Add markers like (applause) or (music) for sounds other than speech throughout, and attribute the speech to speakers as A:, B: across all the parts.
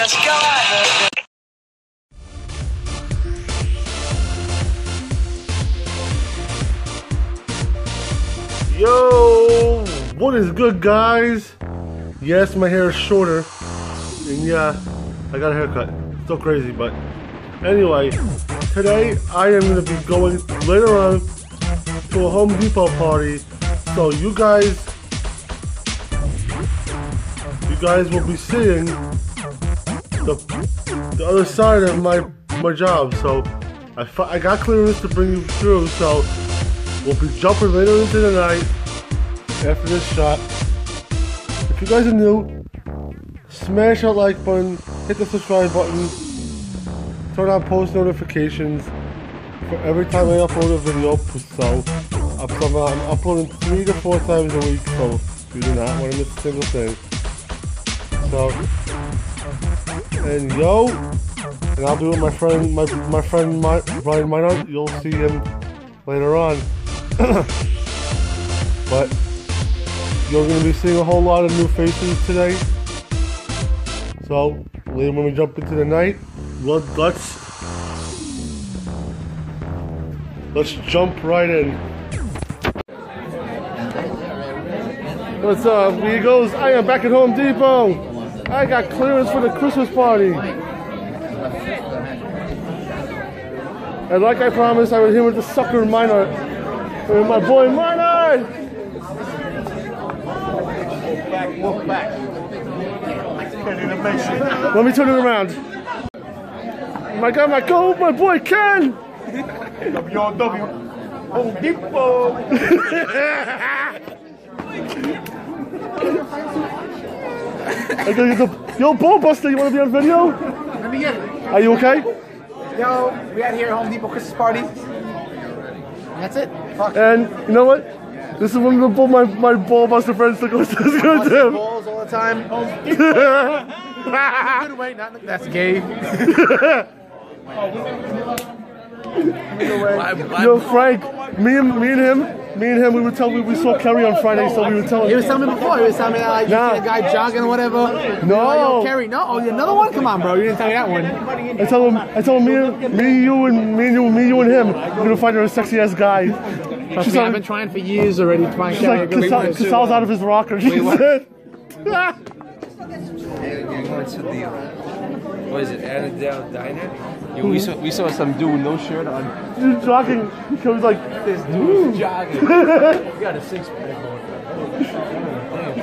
A: just go ahead.
B: Yo, what is good, guys? Yes, my hair is shorter, and yeah, I got a haircut. So crazy, but anyway, today I am gonna be going later on to a Home Depot party. So you guys, you guys will be seeing the the other side of my my job. So I I got clearance to bring you through. So we'll be jumping later into the night after this shot. If you guys are new, smash that like button, hit the subscribe button, turn on post notifications for every time I upload a video. So I'm, I'm uploading three to four times a week, so you do not want to miss a single thing. So, and yo, and I'll be with my friend, my my friend my, Ryan Mienert. You'll see him later on. (coughs) but you're gonna be seeing a whole lot of new faces today. So later when we jump into the night, let, let's let's jump right in. What's up, amigos? I am back at Home Depot. I got clearance for the Christmas party. And like I promised, I was here with the sucker Minor. With my boy Minor!
C: Walk back.
B: Let me turn it around. My God, my go, my boy Ken!
C: WW. Home Depot. (laughs)
B: I gotta the, yo, Ball Buster, you wanna be on video?
C: Let me get it.
B: Are you okay?
C: Yo, we had here Home Depot Christmas party. That's it. Fuck.
B: And you know what? This is one of the my, my Ball Buster friends to go to.
C: balls all the time. (laughs) Good way, not that's gay. (laughs)
B: Oh, yo, Frank, me and me and him, me and him, we would tell we, we saw Kerry on Friday, so we would tell him.
C: He was telling me before. He was telling me that like, you
B: Nah.
C: see a guy jogging or whatever.
B: No.
C: Yo, Kerry, no. Oh, another one? Come on, bro. You didn't tell me that one.
B: I tell him, I tell him, me, and- me, you, and me, you, me, you, and him, we're gonna find her a sexy ass guy.
C: Trust
B: She's
C: me,
B: on-
C: I've been trying for years already to find
B: She's
C: Kerry.
B: like,
C: a good
B: Casale,
C: one.
B: Casale's out of his rocker. She
C: what?
B: said. (laughs)
D: what is it, Annandale Diner? Yo, we saw we saw some dude with no shirt on.
B: He's jogging. He was like,
D: This dude was jogging. (laughs) he got a six pack on.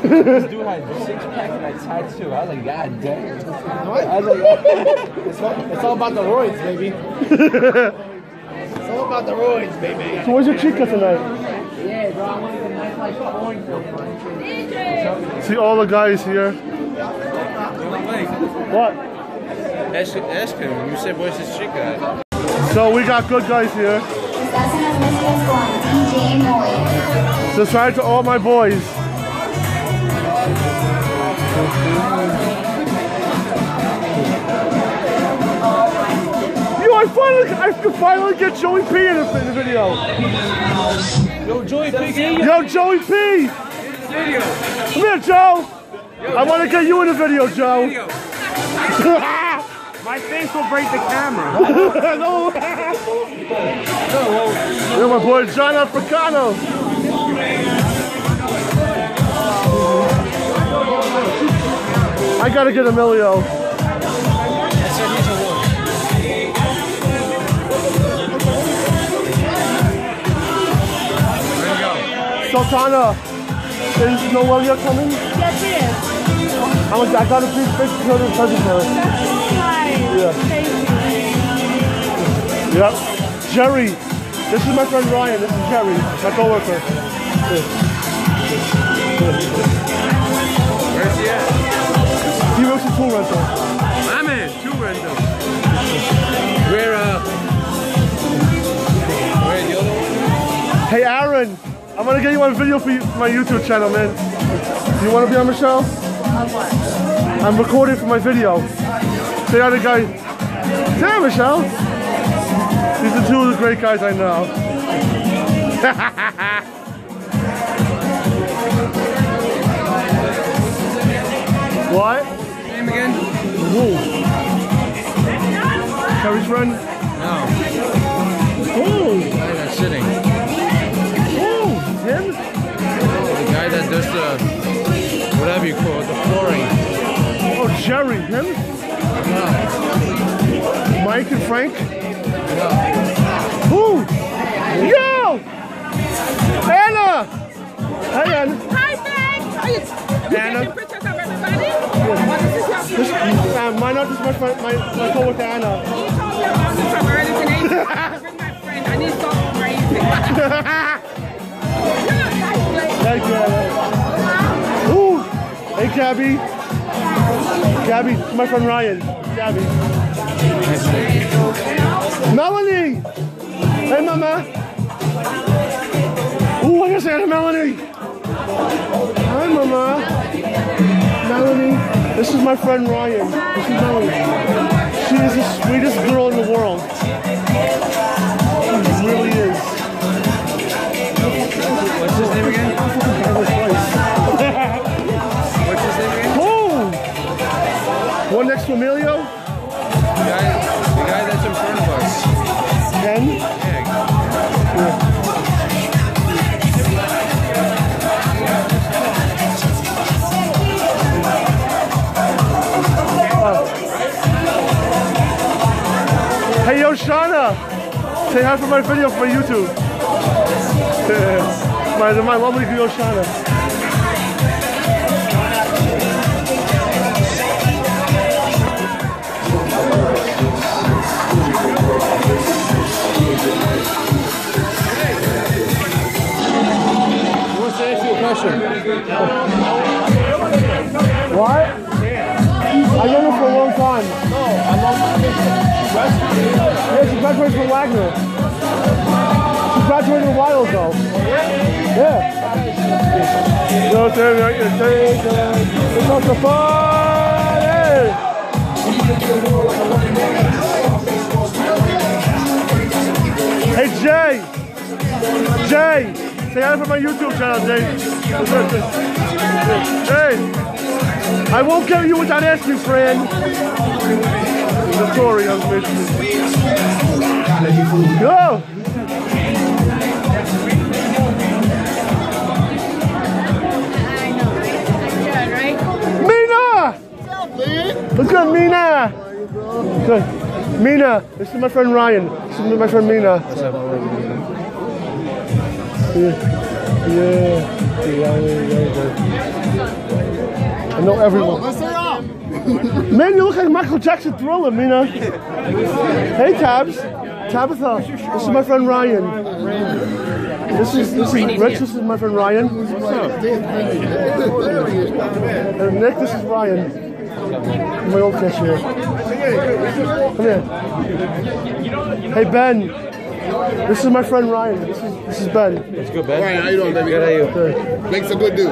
D: This dude had six pack and a tattoo. I was like, God damn. I was like,
C: It's all, it's all about the roids, baby. (laughs) it's all about the roids, baby.
B: so where's your chica tonight?
C: Yeah, bro. I wanted a nice like going for
B: See all the guys here. What?
D: Ask, ask him. You said, where's his chick at?
B: So we got good guys here.
E: Estás en las mezclas con DJ Moy.
B: Subscribe to all my boys. Yo, I finally, I could finally get Joey P in the, in the video.
D: Yo, Joey Piggy.
B: Yo, Joey P! Come here, Joe! I want to get you in the video, Joe. (laughs)
C: My face will break the camera. (laughs)
B: no. Yo, my boy John Africano. I gotta get Emilio. Sultana, is Noelia coming?
F: Yes, it is.
B: I, was, I got a big big children's present for her.
F: Hi.
B: Yeah. Yep. Jerry. This is my friend Ryan. This is Jerry, my coworker.
D: Where's he at?
B: He works at tool rental.
D: My man, two rental. Where, uh, where the other one?
B: Hey Aaron, I'm gonna get you on video for, you, for my YouTube channel, man. Do you want to be on Michelle? I'm recording for my video. Say hi to guy. Hi, Michelle. These are two of the great guys I know. (laughs) what?
D: Name again?
B: Ooh. Carrie's friend?
D: No,
B: Ooh.
D: the guy that's sitting.
B: Ooh. Him?
D: The guy that does the whatever you call it, the flooring.
B: Oh, Jerry. Him? Mike and Frank? Ooh. Yo! Anna! Hey, Anna.
F: Hi, you
B: Anna.
F: pictures of everybody? This is your friend?
B: uh, my, not, this is my, my, my coworker Anna.
F: You told me about this from early today. Bring my friend. I need something crazy. You're a nice lady.
B: Thank you, Anna. Ooh. Hey, Gabby. Gabby, my friend Ryan. Gabby. Melanie! Hey, Mama! Ooh, I gotta Melanie! Hi, Mama! Melanie, this is my friend Ryan. This is Melanie. She is the sweetest girl in the world. Shauna! Say hi for my video for my YouTube. (laughs) my, my lovely girl, Shauna.
D: He wants to ask you a question.
B: What? I know her for a long time. No, I love she graduated from Wagner. She graduated a while ago. Yeah. It's not the fun. Hey, Jay. Jay. Say hi for my YouTube channel, Jay. Hey. I won't get you without asking, friend. Notorious mission. Go! Mina! Look good, Mina! Good. Mina, this is my friend Ryan. This is my friend Mina. Yeah, yeah, yeah. I know everyone. Man, you look like Michael Jackson Thriller, Mina. Hey, Tabs. Tabitha. This is my friend Ryan. This is this is Rich. This is my friend Ryan. And Nick, this is Ryan. My old cashier. Come here. Hey, Ben. This is my friend Ryan. This is this is Ben.
D: Let's go, Ben.
A: Ryan, how you doing, baby?
D: Good, how you?
A: Makes a good dude.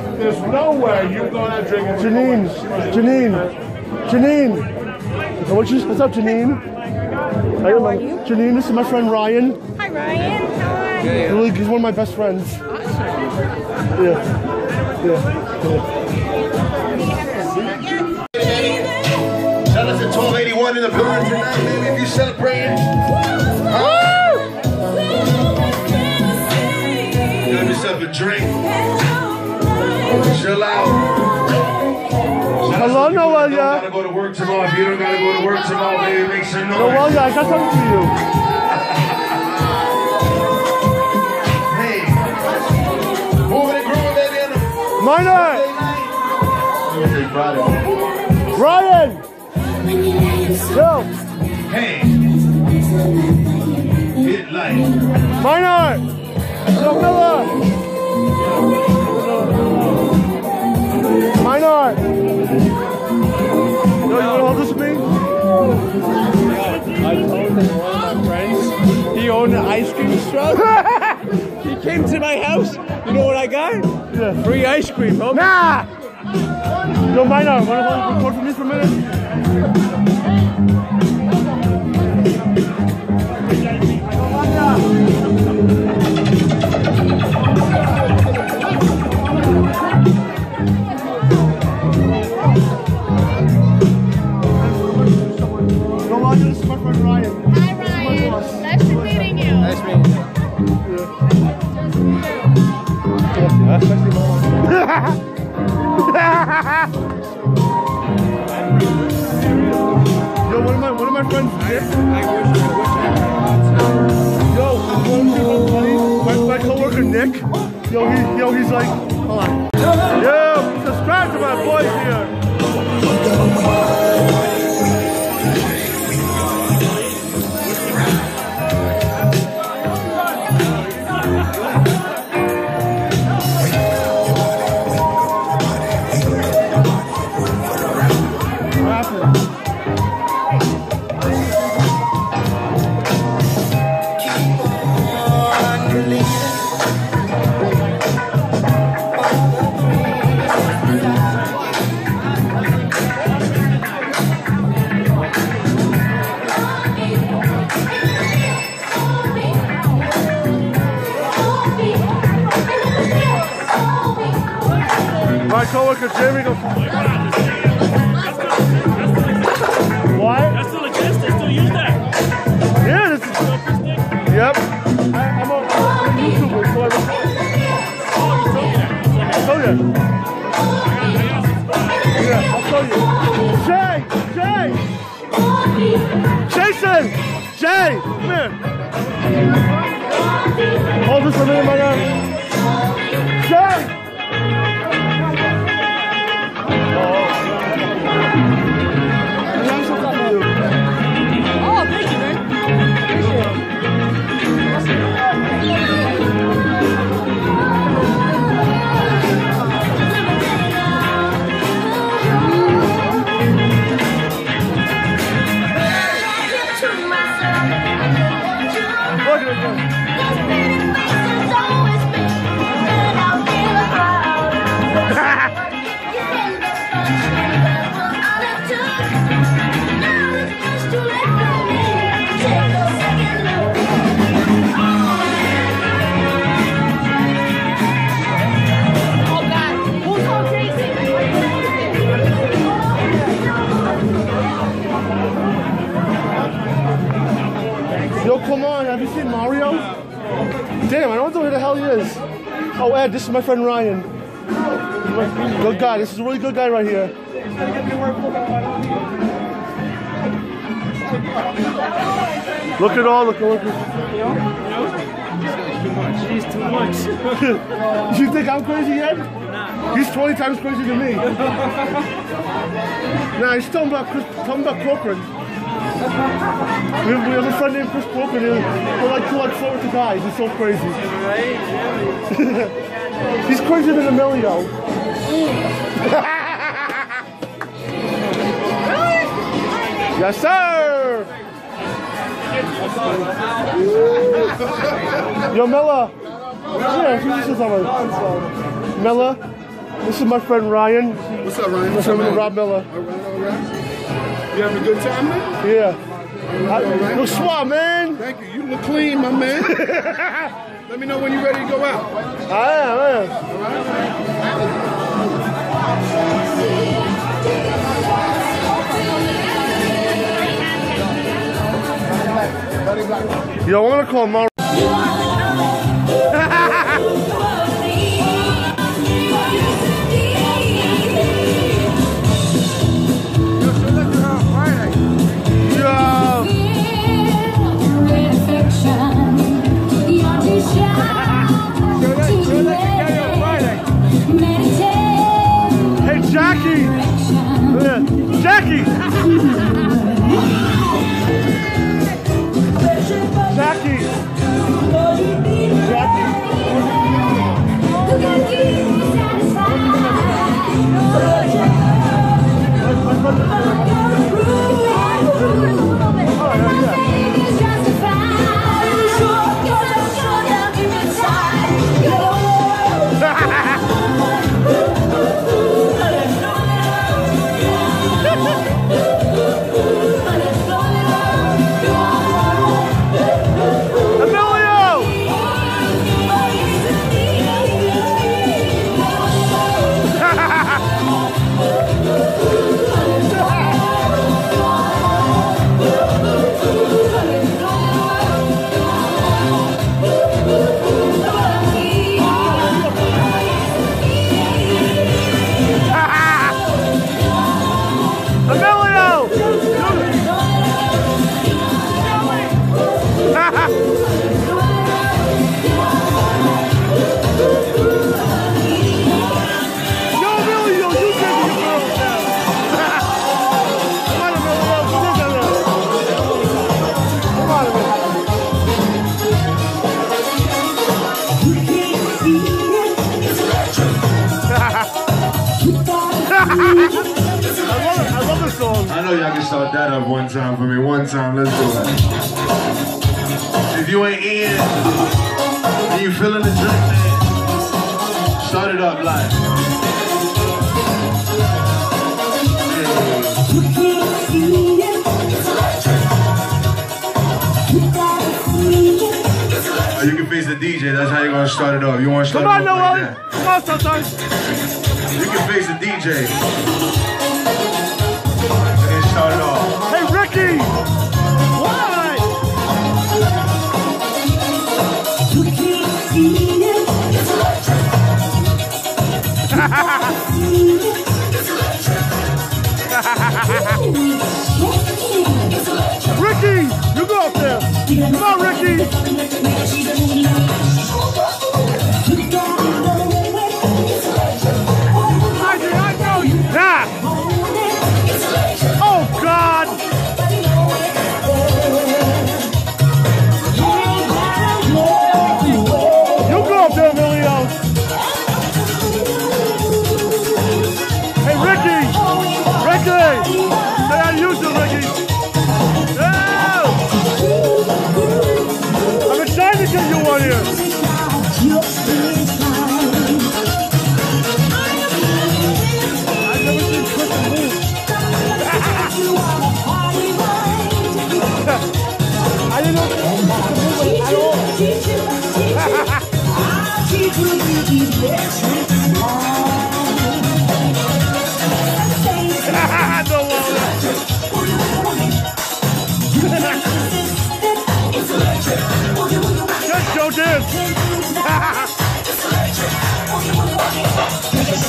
A: (laughs)
B: There's no way you're gonna drink it. Janine, Janine, Janine. What's, your, what's up, Janine? How
F: are you?
B: Janine, this is my friend Ryan.
F: Hi, Ryan. How are you?
B: Really, he's one of my best friends. Yeah. Yeah.
A: Shout out to 1281 in the building tonight, baby. If you celebrating, have yourself a drink. Chill out. Shout out
B: Hello,
A: to people that
B: Noelia.
A: Don't gotta go to work tomorrow. If you don't gotta go to work tomorrow, baby, make some noise.
B: Yeah, I got something for you.
A: Hey, moving and grooving, baby.
B: Minor,
A: Thursday night. Friday.
B: Ryan. Yo,
A: Hey, hit life.
B: Minor. Yo, Miller. Minor. Yo, you wanna hold this with me?
C: I told him one of my friends he owned an ice cream truck. (laughs) he came to my house. You know what I got?
B: Yeah.
C: Free ice cream, homie.
B: Nah! Yo, Minor, wanna hold record for me for a minute? Yo, my, my coworker Nick. Yo, he, yo, he's like, hold on. Yo, subscribe to my boys here. Jamie goes. What?
G: That still exists. They still use that.
B: Yeah, this is. Yep. I, I'm, a, I'm a YouTuber, so I.
G: Oh, you told me that.
B: I'll tell you. Yeah, I'll tell you. Jay! Jay! Jason! Jay! Come here. Hold this a minute, my guy. Hell. Oh, Ed, this is my friend Ryan. Good guy. This is a really good guy right here. Look at all. Look, at look.
G: He's too much. (laughs)
B: You think I'm crazy yet? He's 20 times crazier than me. (laughs) nah, he's talking about talking about Corcoran. We have, we friend named Chris Corcoran. We're like two like four the guys. He's so crazy. (laughs) he's crazier than Emilio. (laughs) yes, sir. Yo, Mella. Yeah, introduce yourself. Mella, this is my friend Ryan.
A: What's up, Ryan?
B: What's up, Rob Miller?
A: You having a good time, man?
B: Yeah. I, look smart, man.
A: Thank you. You look clean, my man. (laughs) Let me know when you're ready to go out.
B: I am, I am. Yo, I'm gonna call Mar. (laughs)
A: that.
B: Come on, sometimes.
A: You can face the DJ. And then start it off.
B: Hey, Ricky. Why? Ricky, (laughs)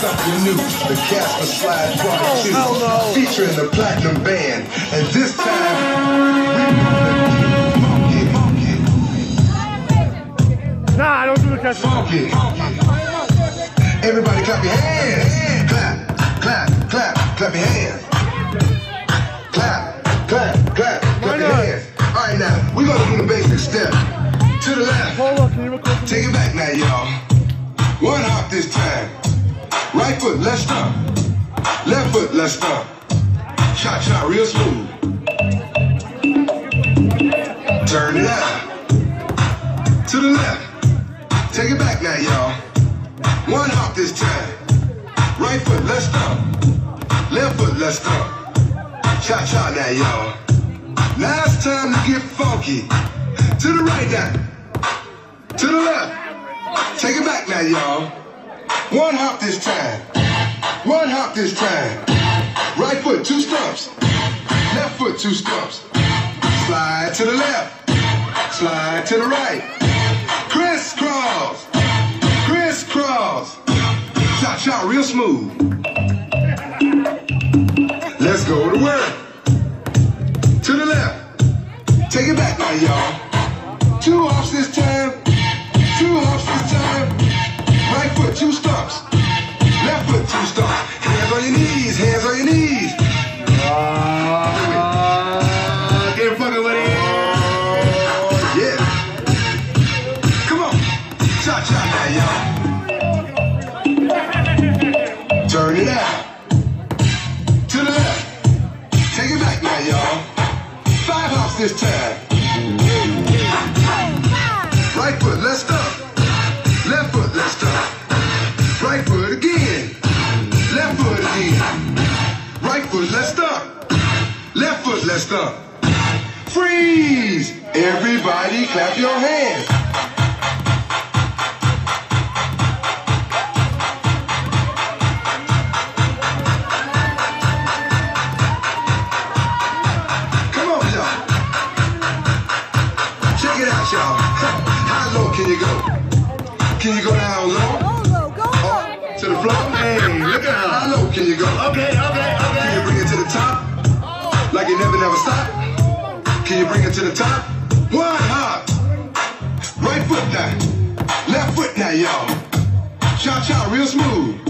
H: something new. The Casper Slide Part 2.
B: hell no.
H: Featuring the Platinum Band. And this time, we're gonna get
B: Nah, I don't do the catch.
H: funky. Everybody clap your hands. Clap, clap, clap, clap your hands. Clap, clap, clap, clap your hands. All right, now, we're gonna do the basic step. To the left.
B: Hold on, can you record?
H: Take it back now, y'all. One hop this time. Right foot, let's stomp. Left foot, let's stomp. Cha cha, real smooth. Turn it out. To the left. Take it back now, y'all. One hop this time. Right foot, let's stomp. Left foot, let's stomp. Cha cha now, y'all. It's time to get funky. To the right now. To the left. Take it back now, y'all. One hop this time. One hop this time. Right foot, two stumps. Left foot, two stumps. Slide to the left. Slide to the right. Crisscross. Crisscross. Cha cha, real smooth. Let's go to work. To the left. Take it back now, y'all. Two hops this time. Two hops this time. Foot, two stumps. Left foot, two stumps. Hands on your knees, hands on your knees.
A: Uh, get fucking with it.
H: Yeah. Come on. Cha cha now, y'all. Turn it out. To the left. Take it back now, y'all. Five hops this time. Let's. Freeze! Everybody clap your hands. Top? One hop. Right foot now. Left foot now, y'all. Cha cha, real smooth.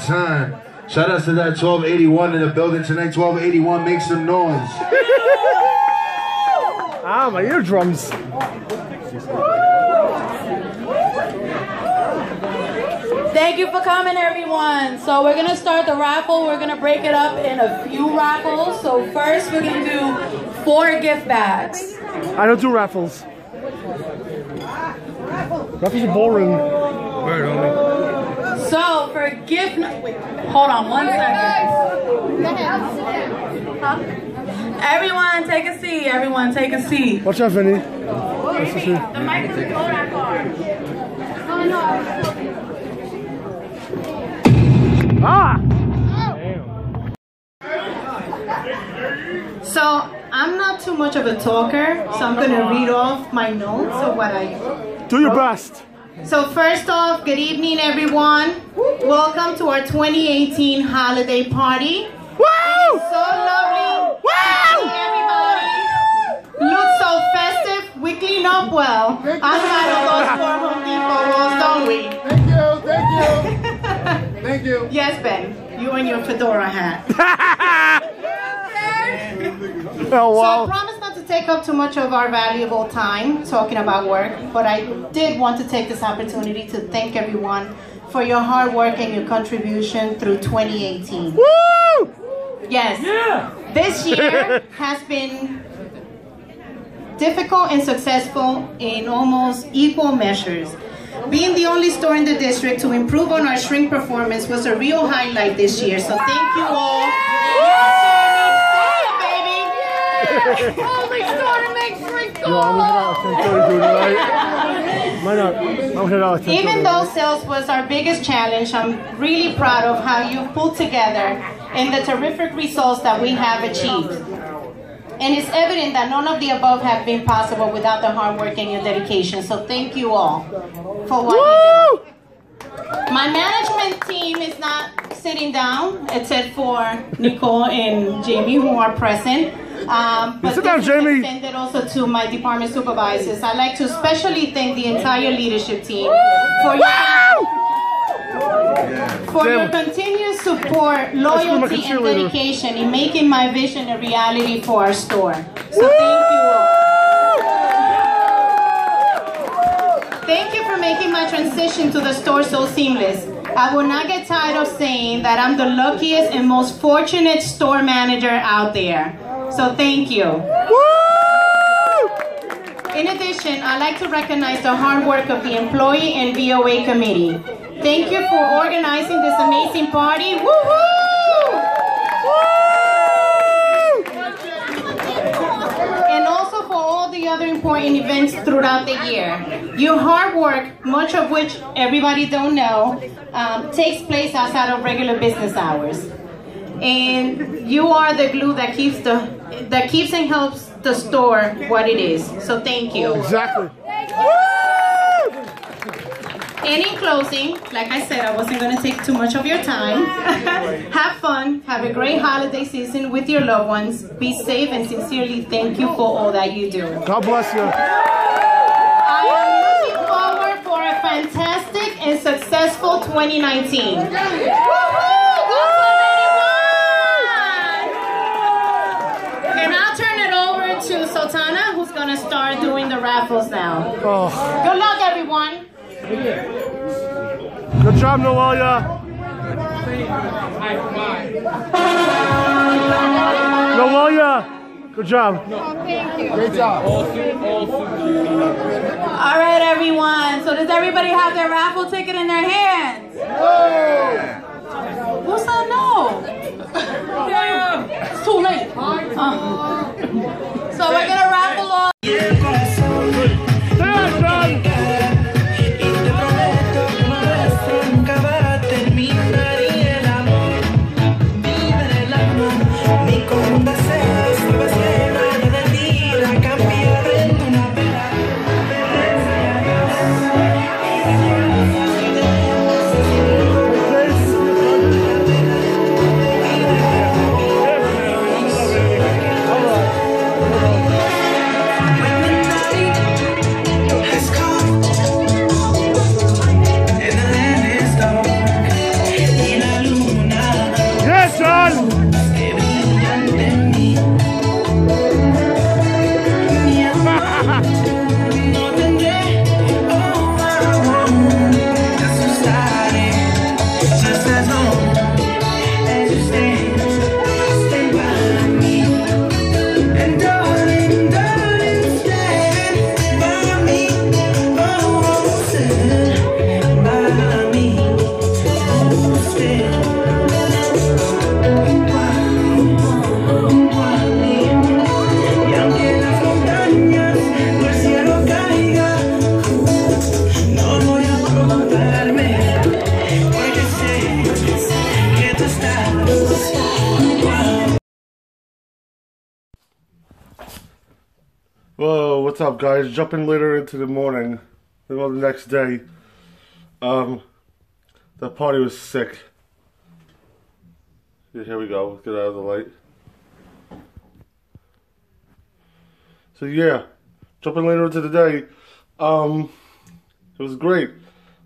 H: Time, time.
A: Shout out to that 1281 in the building tonight. 1281, make some noise. (laughs)
B: Ah, my eardrums.
I: Thank you for coming, everyone. So we're gonna start the raffle. We're gonna break it up in a few raffles. So first, we're gonna do four gift bags.
B: I don't do raffles. Raffles are boring.
I: So for gift, wait, hold on one second. Everyone, take a seat. Everyone, take a seat.
B: Watch out, Vinny. Nice to see you.
I: The mic is below that car.
B: Ah!
J: So I'm not too much of a talker, so I'm gonna read off my notes of what I.
B: Do your best.
J: So first off, good evening, everyone. Welcome to our 2018 holiday party.
B: Woo!
J: So lovely to see everybody. Look so festive. We clean up well. Outside of those four Home Depot walls, don't we?
B: Thank you, thank you. (laughs) Thank you.
J: Yes, Ben. You and your fedora hat. (laughs) (laughs)
B: Oh,
J: So I
B: wow.
J: promise not to take up too much of our valuable time talking about work, but I did want to take this opportunity to thank everyone for your hard work and your contribution through 2018.
B: Woo!
J: Yes. Yeah. This (laughs) year has been difficult and successful in almost equal measures. Being the only store in the district to improve on our shrink performance was a real highlight this year. So thank you all. Yes, baby.
G: Only store to
B: Yo, I'm gonna head out at 10:30, dude. Right? Might not. I'm gonna head out at 10:30.
J: Even though sales was our biggest challenge, I'm really proud of how you pulled together and the terrific results that we have achieved. And it's evident that none of the above have been possible without the hard work and your dedication. So thank you all for what you do. My management team is not sitting down, except for Nicole and Jamie who are present. Um, but
B: sit down, Jamie.
J: extended also to my department supervisors. I'd like to especially thank the entire leadership team for your for your continued support, loyalty, and dedication in making my vision a reality for our store. So thank you all. Thank you for making my transition to the store so seamless. I will not get tired of saying that I'm the luckiest and most fortunate store manager out there. So thank you. In addition, I'd like to recognize the hard work of the employee and VOA committee. Thank you for organizing this amazing party. Woo-hoo! And also for all the other important events throughout the year. Your hard work, much of which everybody don't know, um, takes place outside of regular business hours. And you are the glue that keeps the that keeps and helps the store what it is. So thank you.
B: Exactly.
J: And in closing, like I said, I wasn't going to take too much of your time. (laughs) have fun, have a great holiday season with your loved ones. Be safe and sincerely thank you for all that you do.
B: God bless you.
J: I am looking forward for a fantastic and successful 2019. Woohoo! That's what anyone! And I'll turn it over to Sultana, who's gonna start doing the raffles now.
B: Oh,
J: Good luck, everyone.
B: good job, Noelia. Noelia, good job.
D: Oh, Great job.
I: All right, everyone. So does everybody have their raffle ticket in their hands? Who that? no? It's too late. Uh. So we're gonna raffle off.
B: Stay Whoa, what's up, guys? Jumping later into the morning, well, the next day. Um, the party was sick. Here we go. Get out of the light. So yeah, jumping later into the day. Um, it was great.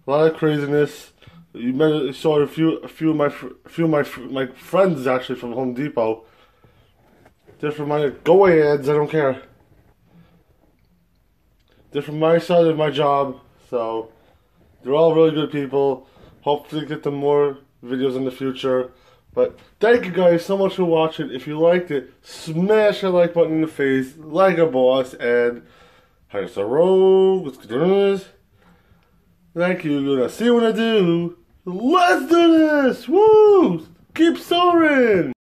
B: A lot of craziness. You met, saw a few, a few of my, a few of my, my friends actually from Home Depot. They're from my go ads. I don't care. They're from my side of my job, so they're all really good people. Hopefully, get them more videos in the future. But thank you guys so much for watching. If you liked it, smash that like button in the face, like a boss, and here's a rogue. Let's do this. Thank you. Gonna see what I do. Let's do this. Woo! Keep soaring.